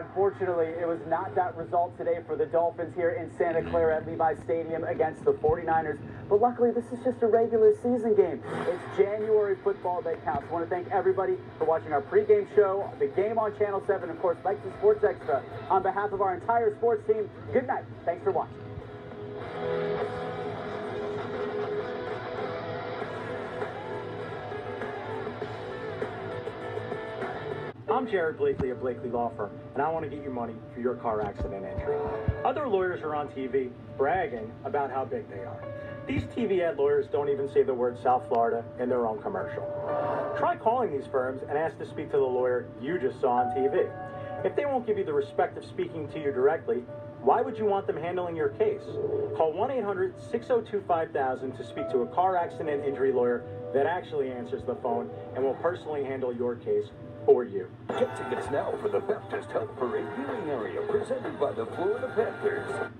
Unfortunately, it was not that result today for the Dolphins here in Santa Clara at Levi Stadium against the 49ers. But luckily, this is just a regular season game. It's January football that counts. I want to thank everybody for watching our pregame show, the game on Channel 7, of course, the Sports Xtra. On behalf of our entire sports team, good night. Thanks for watching. I'm Jared Blakely of Blakely Law Firm, and I want to get you money for your car accident injury. Other lawyers are on TV bragging about how big they are. These TV ad lawyers don't even say the word South Florida in their own commercial. Try calling these firms and ask to speak to the lawyer you just saw on TV. If they won't give you the respect of speaking to you directly, why would you want them handling your case? Call 1 800 602 5000 to speak to a car accident injury lawyer that actually answers the phone and will personally handle your case for you. Get tickets now for the Baptist Health Parade viewing area presented by the Florida Panthers.